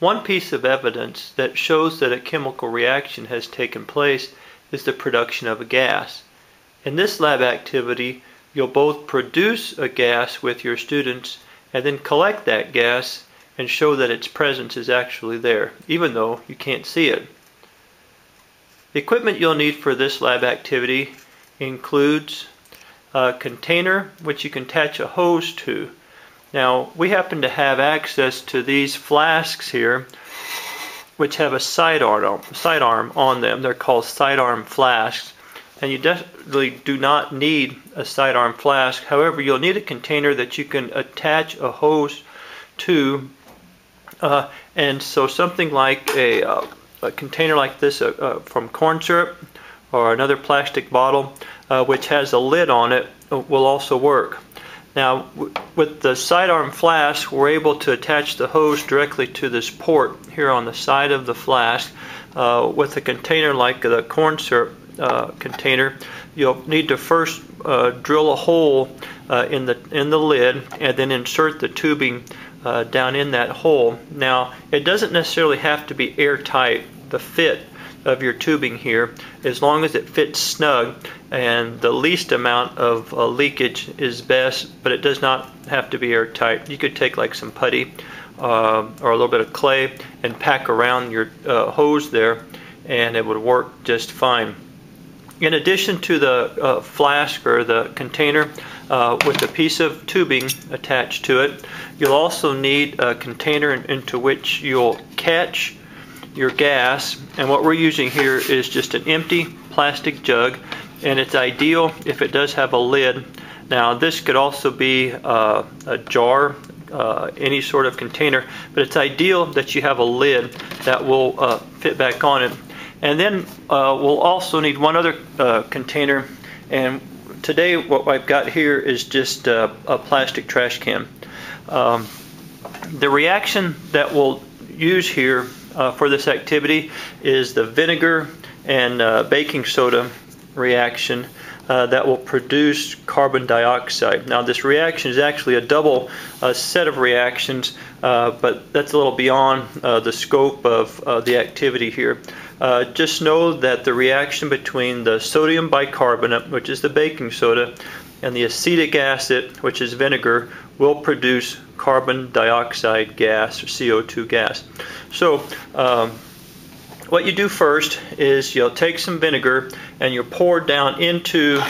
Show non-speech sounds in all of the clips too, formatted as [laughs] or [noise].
One piece of evidence that shows that a chemical reaction has taken place is the production of a gas. In this lab activity, you'll both produce a gas with your students and then collect that gas and show that its presence is actually there, even though you can't see it. The equipment you'll need for this lab activity includes a container which you can attach a hose to. Now, we happen to have access to these flasks here which have a sidearm, sidearm on them. They're called sidearm flasks. And you definitely do not need a sidearm flask. However, you'll need a container that you can attach a hose to. Uh, and so something like a, uh, a container like this uh, uh from corn syrup or another plastic bottle uh, which has a lid on it uh, will also work. Now, with the sidearm flask, we're able to attach the hose directly to this port here on the side of the flask. Uh, with a container like the corn syrup uh, container, you'll need to first uh, drill a hole uh, in the in the lid and then insert the tubing uh, down in that hole. Now, it doesn't necessarily have to be airtight. The fit of your tubing here as long as it fits snug and the least amount of uh, leakage is best but it does not have to be airtight. You could take like some putty uh, or a little bit of clay and pack around your uh, hose there and it would work just fine. In addition to the uh, flask or the container uh, with a piece of tubing attached to it you'll also need a container into which you'll catch your gas and what we're using here is just an empty plastic jug and it's ideal if it does have a lid. Now this could also be uh, a jar uh, any sort of container but it's ideal that you have a lid that will uh, fit back on it. And then uh, we'll also need one other uh, container and today what I've got here is just a plastic trash can. Um, the reaction that we'll use here uh, for this activity is the vinegar and uh, baking soda reaction uh, that will produce carbon dioxide. Now this reaction is actually a double uh, set of reactions, uh, but that's a little beyond uh, the scope of the activity here. just know that the reaction between the sodium bicarbonate, which is the baking soda, and the acetic acid, which is vinegar, will produce carbon dioxide gas or CO2 gas. So um, what you do first is you'll take some vinegar and you'll pour down into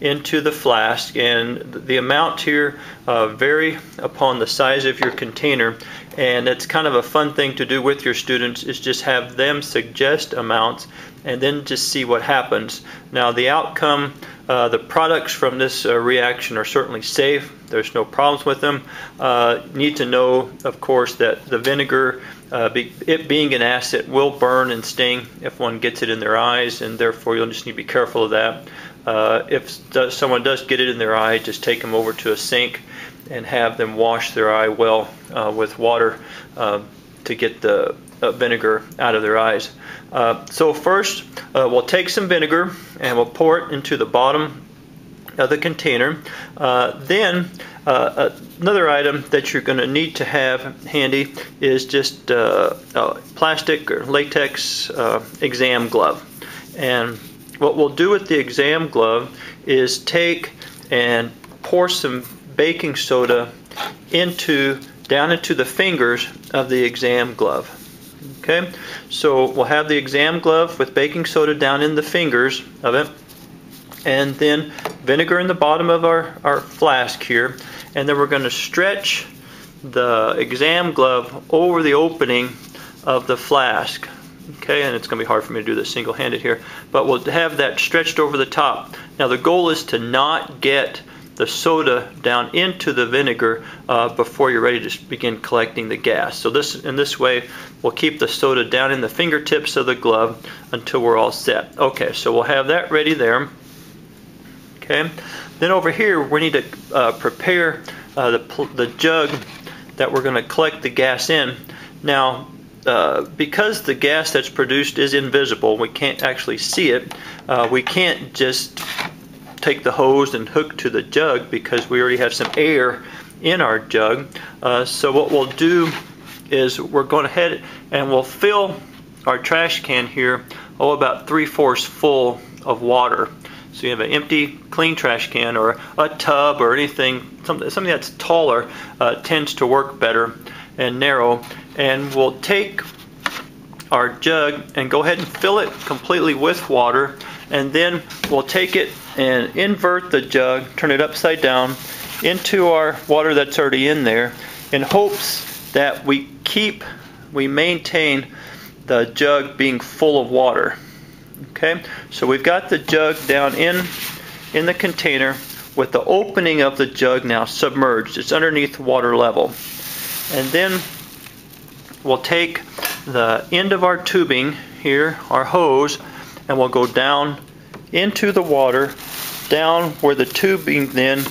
into the flask and the amount here uh, vary upon the size of your container and it's kind of a fun thing to do with your students is just have them suggest amounts and then just see what happens. Now the outcome uh, the products from this uh, reaction are certainly safe. There's no problems with them. Uh, need to know of course that the vinegar uh, be, it being an acid will burn and sting if one gets it in their eyes and therefore you'll just need to be careful of that. Uh, if someone does get it in their eye, just take them over to a sink and have them wash their eye well uh, with water to get the uh, vinegar out of their eyes. Uh, so first, uh, we'll take some vinegar and we'll pour it into the bottom of the container. then another item that you're going to need to have handy is just a plastic or latex exam glove. And what we'll do with the exam glove is take and pour some baking soda into down into the fingers of the exam glove. Okay, so we'll have the exam glove with baking soda down in the fingers of it, and then vinegar in the bottom of our, our flask here, and then we're going to stretch the exam glove over the opening of the flask okay? And it's going to be hard for me to do this single-handed here but we'll have that stretched over the top. Now the goal is to not get the soda down into the vinegar uh, before you're ready to begin collecting the gas. So this in this way we'll keep the soda down in the fingertips of the glove until we're all set. Okay so we'll have that ready there. Okay then over here we need to uh, prepare uh, the, the jug that we're going to collect the gas in. Now uh, because the gas that's produced is invisible, we can't actually see it, uh, we can't just take the hose and hook to the jug because we already have some air in our jug. Uh, so what we'll do is we're going ahead and we'll fill our trash can here, oh, about three-fourths full of water. So you have an empty, clean trash can or a tub or anything, something, something that's taller uh, tends to work better and narrow. And we'll take our jug and go ahead and fill it completely with water. And then we'll take it and invert the jug, turn it upside down into our water that's already in there in hopes that we keep, we maintain the jug being full of water. Okay, so we've got the jug down in in the container with the opening of the jug now submerged. It's underneath the water level. And then we'll take the end of our tubing here, our hose, and we'll go down into the water, down where the tubing then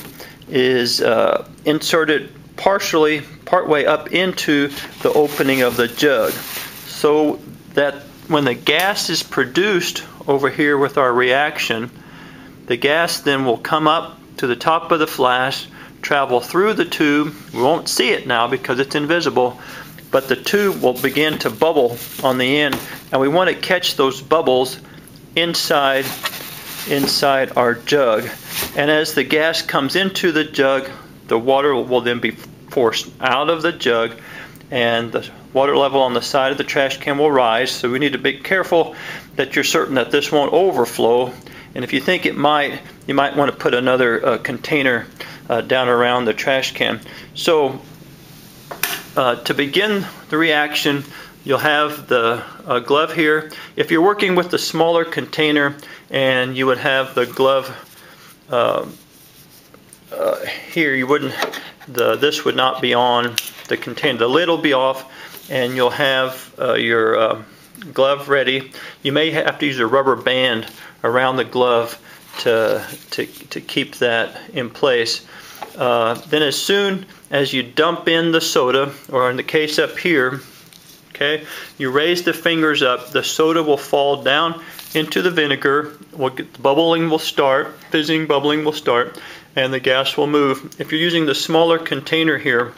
is uh, inserted partially, partway up into the opening of the jug. So that when the gas is produced over here with our reaction, the gas then will come up to the top of the flask, travel through the tube. We won't see it now because it's invisible, but the tube will begin to bubble on the end, and we want to catch those bubbles inside inside our jug. And as the gas comes into the jug, the water will then be forced out of the jug and the water level on the side of the trash can will rise. So we need to be careful that you're certain that this won't overflow. And if you think it might, you might want to put another uh, container uh, down around the trash can. So uh, to begin the reaction, you'll have the uh, glove here. If you're working with the smaller container and you would have the glove uh, here, you wouldn't, the this would not be on the container. The lid will be off and you'll have uh, your uh, glove ready. You may have to use a rubber band around the glove to, to, to keep that in place. Uh, then as soon as you dump in the soda, or in the case up here, okay, you raise the fingers up, the soda will fall down into the vinegar, we'll get, bubbling will start, fizzing, bubbling will start, and the gas will move. If you're using the smaller container here,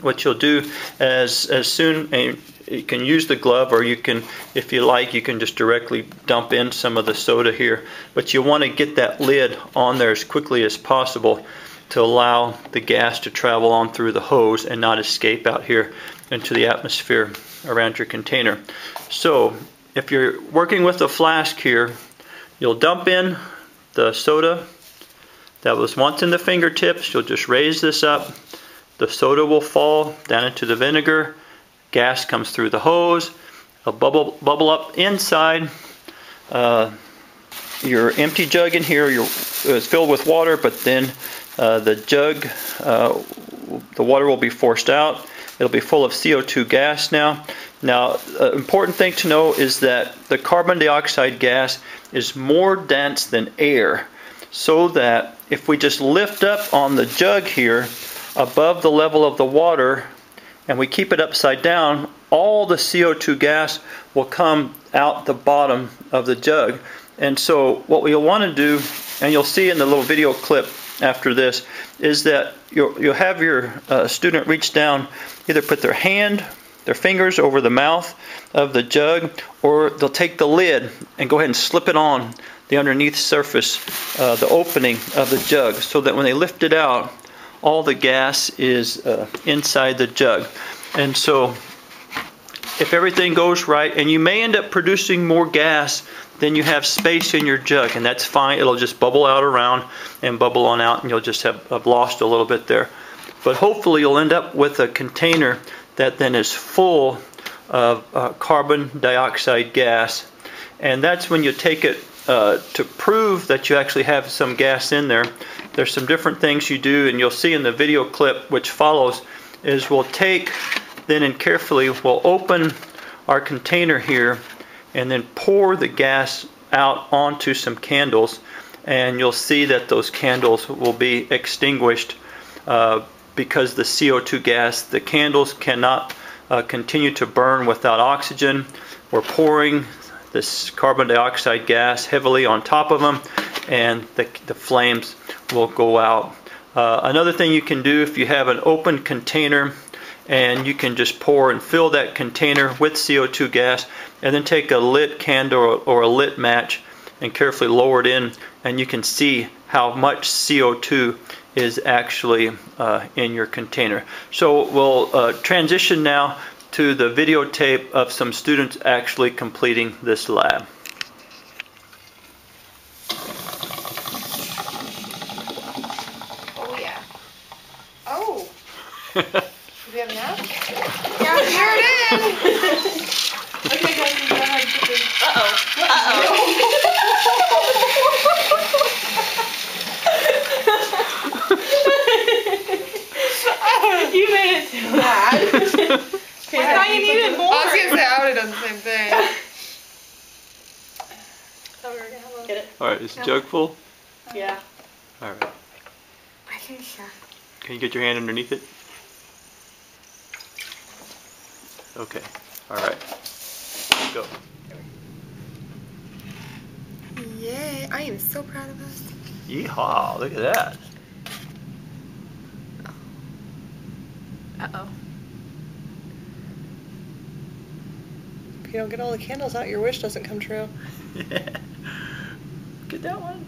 what you'll do as as soon and you can use the glove or you can if you like you can just directly dump in some of the soda here. But you want to get that lid on there as quickly as possible to allow the gas to travel on through the hose and not escape out here into the atmosphere around your container so if you're working with a flask here you'll dump in the soda that was once in the fingertips you'll just raise this up the soda will fall down into the vinegar. Gas comes through the hose. A bubble bubble up inside. Uh, your empty jug in here your, is filled with water, but then uh, the jug, uh, the water will be forced out. It'll be full of CO2 gas now. Now, uh, important thing to know is that the carbon dioxide gas is more dense than air, so that if we just lift up on the jug here, above the level of the water and we keep it upside down, all the CO2 gas will come out the bottom of the jug. And so what we'll want to do, and you'll see in the little video clip after this, is that you'll, you'll have your uh, student reach down, either put their hand, their fingers over the mouth of the jug, or they'll take the lid and go ahead and slip it on the underneath surface, uh, the opening of the jug, so that when they lift it out, all the gas is uh, inside the jug. And so if everything goes right, and you may end up producing more gas than you have space in your jug, and that's fine. It'll just bubble out around and bubble on out, and you'll just have, have lost a little bit there. But hopefully you'll end up with a container that then is full of uh, carbon dioxide gas. And that's when you take it uh, to prove that you actually have some gas in there, there's some different things you do, and you'll see in the video clip which follows, is we'll take, then and carefully, we'll open our container here, and then pour the gas out onto some candles, and you'll see that those candles will be extinguished uh, because the CO2 gas, the candles cannot uh, continue to burn without oxygen. We're pouring this carbon dioxide gas heavily on top of them and the, the flames will go out. Uh, another thing you can do if you have an open container and you can just pour and fill that container with CO2 gas and then take a lit candle or, a lit match and carefully lower it in and you can see how much CO2 is actually uh, in your container. So we'll uh, transition now to the videotape of some students actually completing this lab. Oh yeah. Oh. Do we have enough? Yeah, here it is. okay, guys, go ahead. Uh oh. Uh oh. you made it too bad. okay, I thought you needed more. I was gonna say I would have done the same thing. Get it? Alright, is the jug full? Yeah. Alright. I think so. Can you get your hand underneath it? Okay. Alright. Go. Yay. I am so proud of us. Yeehaw, look at that. Uh-oh. You don't get all the candles out, your wish doesn't come true. [laughs] Get that one.